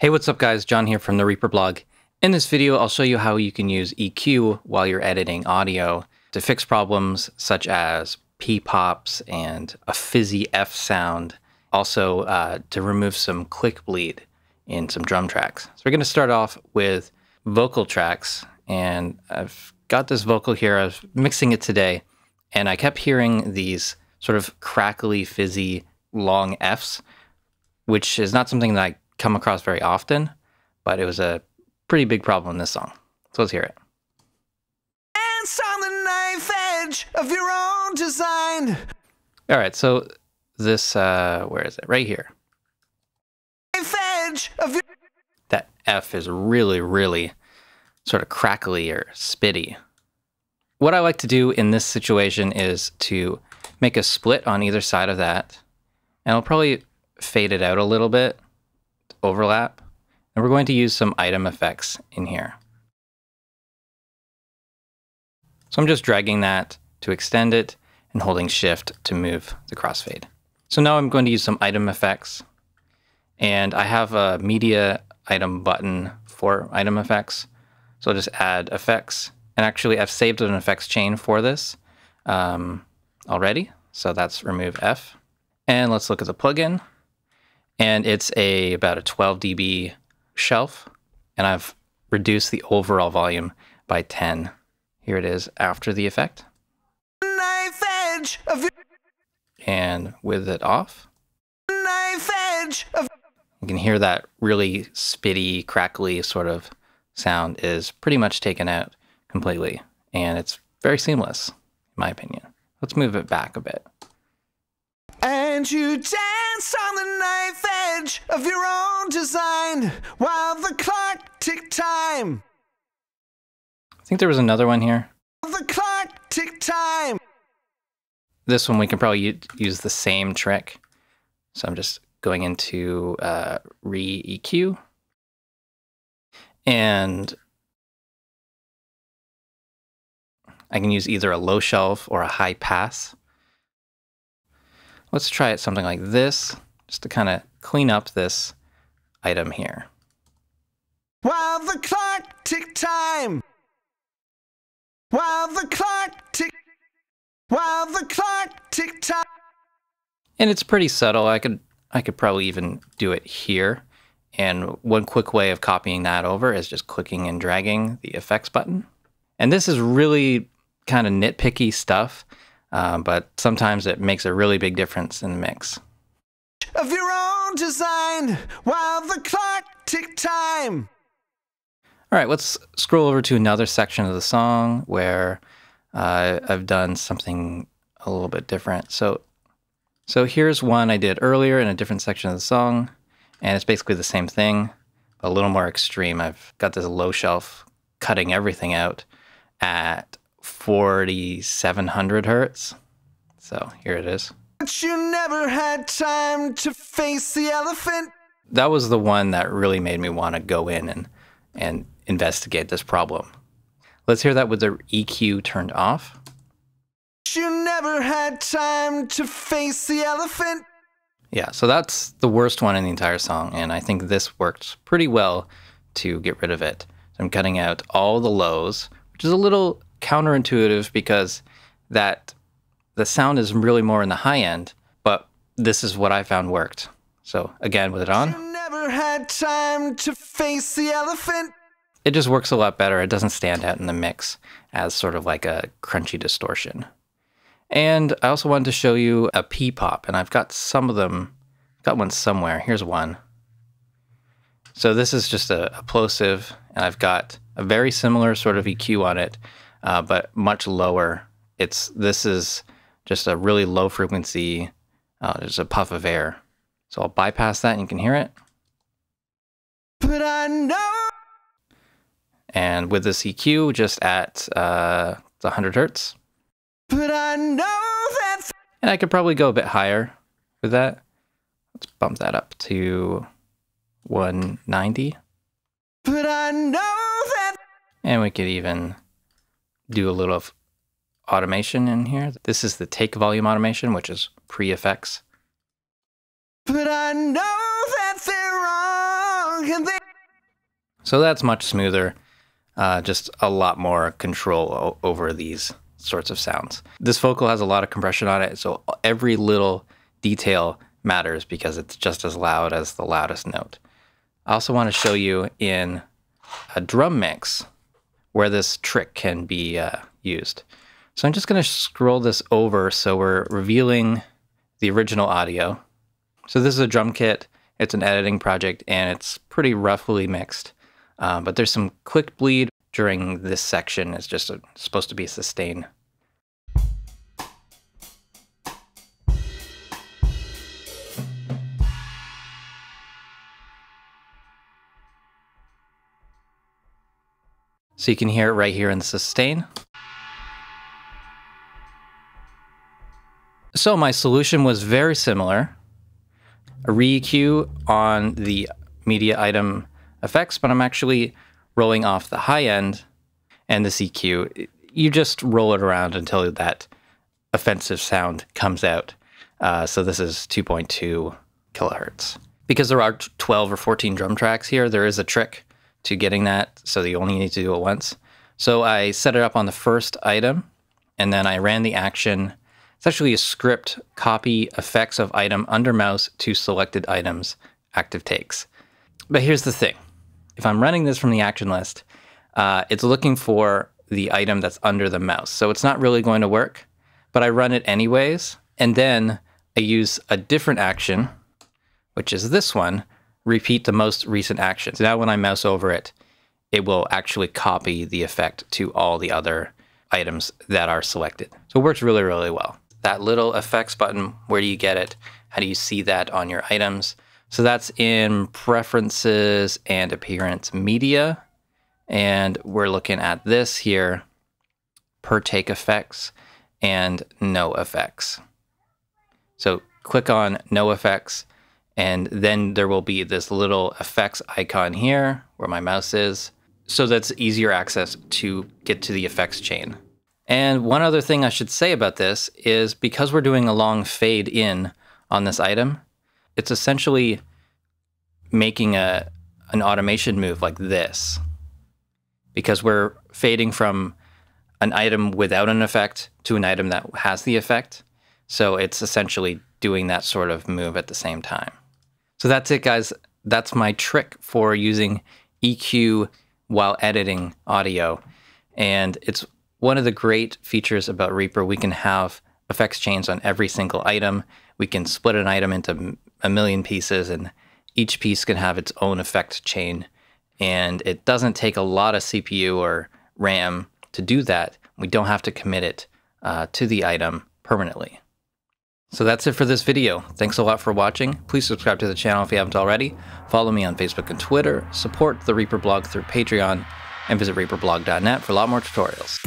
Hey, what's up guys? Jon here from the Reaper blog. In this video, I'll show you how you can use EQ while you're editing audio to fix problems such as P-pops and a fizzy F sound. Also, uh, to remove some click bleed in some drum tracks. So we're going to start off with vocal tracks. And I've got this vocal here. I was mixing it today. And I kept hearing these sort of crackly, fizzy, long Fs, which is not something that I come across very often, but it was a pretty big problem in this song. So let's hear it. Dance on the knife edge of your own design. All right, so this, uh, where is it? Right here. Knife edge of your That F is really, really sort of crackly or spitty. What I like to do in this situation is to make a split on either side of that, and I'll probably fade it out a little bit overlap. And we're going to use some item effects in here. So I'm just dragging that to extend it and holding shift to move the crossfade. So now I'm going to use some item effects. And I have a media item button for item effects. So I'll just add effects. And actually I've saved an effects chain for this um, already. So that's remove F. And let's look at the plugin and it's a about a 12 dB shelf, and I've reduced the overall volume by 10. Here it is after the effect. knife edge of your And with it off, knife edge of you can hear that really spitty, crackly sort of sound is pretty much taken out completely. And it's very seamless, in my opinion. Let's move it back a bit. and you dance on the knife edge of your own design while the clock tick time. I think there was another one here. The clock tick time. This one we can probably use the same trick. So I'm just going into uh, ReaEQ. And I can use either a low shelf or a high pass. Let's try it something like this, just to kind of clean up this item here. While the clock tick time. While the clock tick. While the clock tick time. And it's pretty subtle. I could I could probably even do it here. And one quick way of copying that over is just clicking and dragging the effects button. And this is really kind of nitpicky stuff, uh, but sometimes it makes a really big difference in the mix. of your own design while the clock tick time. All right, let's scroll over to another section of the song where uh, I've done something a little bit different. So, so here's one I did earlier in a different section of the song, and it's basically the same thing, a little more extreme. I've got this low shelf cutting everything out at 4,700 hertz. So here it is. But you never had time to face the elephant. That was the one that really made me want to go in and and investigate this problem. Let's hear that with the EQ turned off. You never had time to face the elephant. Yeah, so that's the worst one in the entire song, and I think this worked pretty well to get rid of it. So I'm cutting out all the lows, which is a little counterintuitive because that the sound is really more in the high end, but this is what I found worked. So again, with it on, You never had time to face the elephant. it just works a lot better. It doesn't stand out in the mix as sort of like a crunchy distortion. And I also wanted to show you a P-pop, and I've got some of them, got one somewhere. Here's one. So this is just a, a plosive, and I've got a very similar sort of EQ on it, uh, but much lower. It's this is just a really low frequency. Uh, there's a puff of air, so I'll bypass that, and you can hear it. But I know And with this EQ, just at uh, the 100 hertz, But I know that and I could probably go a bit higher with that. Let's bump that up to 190. But I know that And we could even do a little of automation in here. This is the take volume automation, which is pre effects. But I know that they're wrong they So that's much smoother, uh, just a lot more control o- over these sorts of sounds. This vocal has a lot of compression on it, so every little detail matters because it's just as loud as the loudest note. I also want to show you in a drum mix where this trick can be uh, used. So I'm just going to scroll this over so we're revealing the original audio. So this is a drum kit. It's an editing project and it's pretty roughly mixed. Uh, but there's some click bleed during this section. It's just a, supposed to be a sustain. So you can hear it right here in the sustain. So my solution was very similar. A ReaEQ on the media item effects, but I'm actually rolling off the high end and this EQ. You just roll it around until that offensive sound comes out. Uh, so this is 2.2 kilohertz. Because there are 12 or 14 drum tracks here, there is a trick to getting that, so you only need to do it once. So I set it up on the first item, and then I ran the action. It's actually a script copy effects of item under mouse to selected items active takes. But here's the thing if I'm running this from the action list, uh, it's looking for the item that's under the mouse. So it's not really going to work, but I run it anyways. And then I use a different action, which is this one, repeat the most recent action. So now when I mouse over it, it will actually copy the effect to all the other items that are selected. So it works really, really well. That little effects button, where do you get it? How do you see that on your items? So that's in preferences and appearance media. And we're looking at this here, per take effects and no effects. So click on no effects and then there will be this little effects icon here where my mouse is. So that's easier access to get to the effects chain. And one other thing I should say about this is because we're doing a long fade in on this item, it's essentially making a an automation move like this. Because we're fading from an item without an effect to an item that has the effect. So it's essentially doing that sort of move at the same time. So that's it, guys. That's my trick for using EQ while editing audio. And it's one of the great features about Reaper. We can have effects chains on every single item. We can split an item into a million pieces, and each piece can have its own effect chain. And it doesn't take a lot of CPU or RAM to do that. We don't have to commit it uh, to the item permanently. So that's it for this video. Thanks a lot for watching. Please subscribe to the channel if you haven't already. Follow me on Facebook and Twitter. Support the Reaper blog through Patreon. And visit reaperblog.net for a lot more tutorials.